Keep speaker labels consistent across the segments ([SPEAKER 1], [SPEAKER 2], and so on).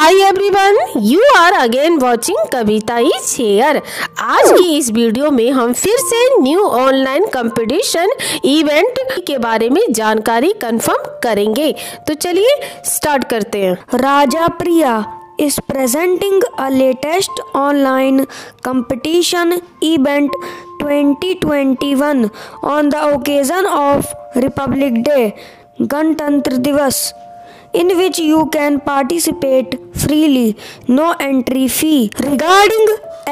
[SPEAKER 1] Hi everyone you are again watching Kavita he share आज की इस वीडियो में हम फिर से न्यू ऑनलाइन कंपटीशन इवेंट के बारे में जानकारी कंफर्म करेंगे। तो चलिए स्टार्ट करते हैं।
[SPEAKER 2] Raja Priya is presenting a latest online competition event 2021 on the occasion of Republic Day गणतंत्र दिवस in which you can participate freely no entry fee regarding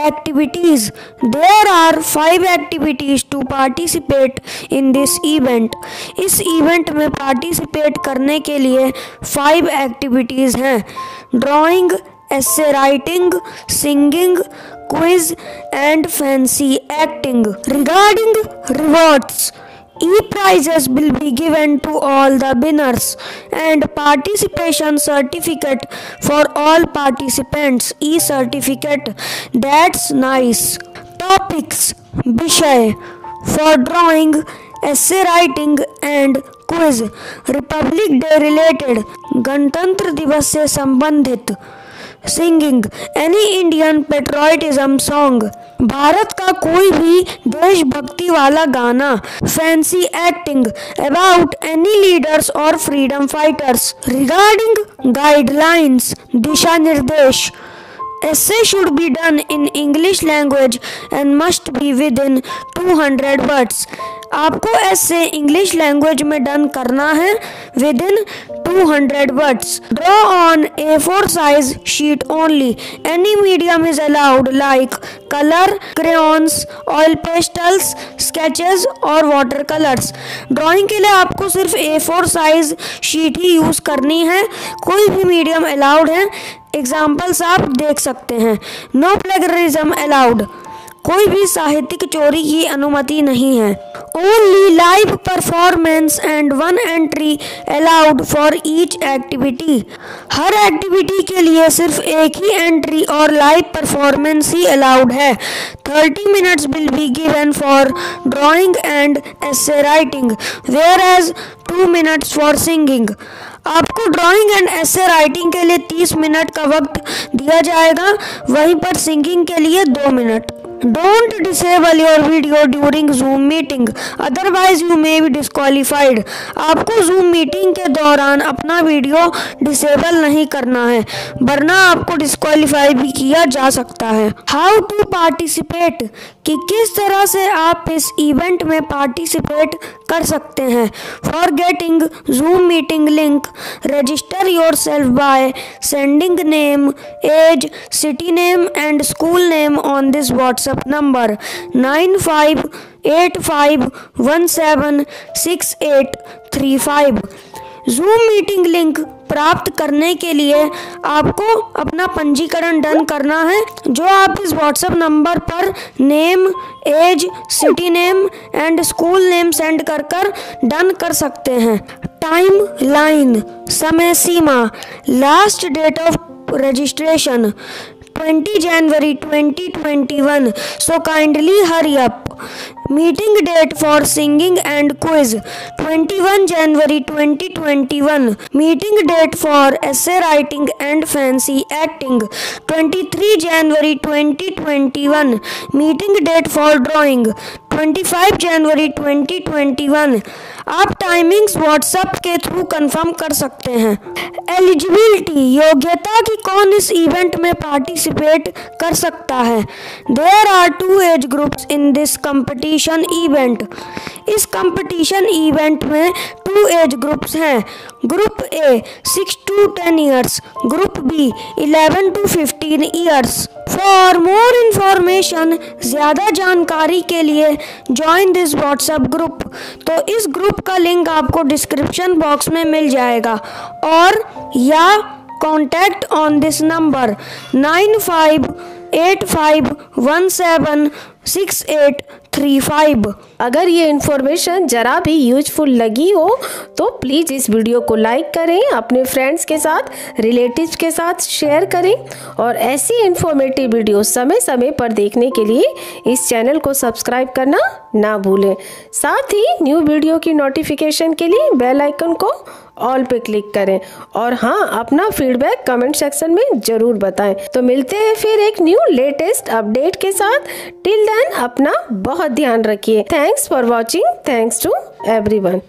[SPEAKER 2] activities there are five activities to participate in this event इस event में participate करने के लिए five activities हैं drawing essay writing singing quiz and fancy acting regarding rewards E-prizes will be given to all the winners and participation certificate for all participants. E-certificate. That's nice. Topics. विषय for drawing, essay writing and quiz. Republic day related गणतंत्र दिवस से संबंधित singing any Indian patriotism song Bharat का कोई भी देशभक्ति वाला गाना fancy acting about any leaders और फ्रीडम फाइटर्स रिगार्डिंग गाइडलाइंस दिशा निर्देश essay should be done in english language and must be within 200 words. आपको ऐसे इंग्लिश लैंग्वेज में डन करना है within 200 words draw on A four size sheet only any medium is allowed like colour crayons oil pastels sketches और water colours drawing के लिए आपको सिर्फ़ ए फोर साइज़ शीट ही यूज़ करनी है। कोई भी मीडियम अलाउड है। एग्जाम्पल्स आप देख सकते हैं। नो प्लेगरिज्म अलाउड कोई भी साहित्यिक चोरी की अनुमति नहीं है। Only live performance and one entry allowed for each activity her activity के लिए सिर्फ़ एक ही एंट्री और लाइव परफॉर्मेंस ही अलाउड है। Thirty minutes will be given for drawing and essay writing whereas two minutes for singing आपको drawing and essay writing के लिए 30 मिनट का वक्त दिया जाएगा, वहीं पर सिंगिंग के लिए दो minute don't disable your video during Zoom meeting otherwise you may be disqualified आपको जूम मीटिंग के दौरान अपना वीडियो डिसेबल नहीं करना है, वरना आपको डिस्कालीफाई भी किया जा सकता है। हाउ टू पार्टिसिपेट कि किस तरह से आप इस इवेंट में पार्टिसिपेट कर सकते हैं। For getting Zoom meeting link register yourself by sending name age city name and school name on this WhatsApp number nine five eight five one seven six eight three five Zoom meeting link प्राप्त करने के लिए आपको अपना पंजीकरण done करना है, जो आप इस व्हाट्सएप नंबर पर name age city name and school name send कर कर डन कर सकते हैं। टाइम लाइन समय सीमा last date of registration 20 January 2021 so kindly hurry up. Meeting date for singing and quiz. 21 January 2021 meeting date for essay writing and fancy acting. 23 January 2021 meeting date for drawing 25 जनवरी 2021 आप timings WhatsApp के through confirm कर सकते हैं। Eligibility योग्यता की कौन इस इवेंट में पार्टिसिपेट कर सकता है। There are two age groups in this competition event इस कंपटीशन इवेंट में टू एज ग्रुप्स हैं। Group A six to ten years group B eleven to fifteen years for more information ज़्यादा जानकारी के लिए ज्वाइन दिस व्हाट्सएप ग्रुप तो इस group का लिंक आपको डिस्क्रिप्शन बॉक्स में मिल जाएगा। और या contact on this number nine five eight five one seven six eight three five.
[SPEAKER 1] अगर ये इन्फॉर्मेशन जरा भी यूजफुल लगी हो तो प्लीज़ इस वीडियो को लाइक करें, अपने फ्रेंड्स के साथ रिलेटिव के साथ शेयर करें और ऐसी इन्फॉर्मेटिव वीडियो समय समय पर देखने के लिए इस चैनल को सब्सक्राइब करना ना भूलें। साथ ही न्यू वीडियो की नोटिफिकेशन के लिए बेल आइकन को ऑल पे क्लिक करें और हाँ अपना फीडबैक कमेंट सेक्शन में ज़रूर बताएँ। तो मिलते हैं फिर एक न्यू लेटेस्ट अपडेट के साथ। टिल देन अपना बहुत ध्यान रखिए। Thanks for watching thanks to everyone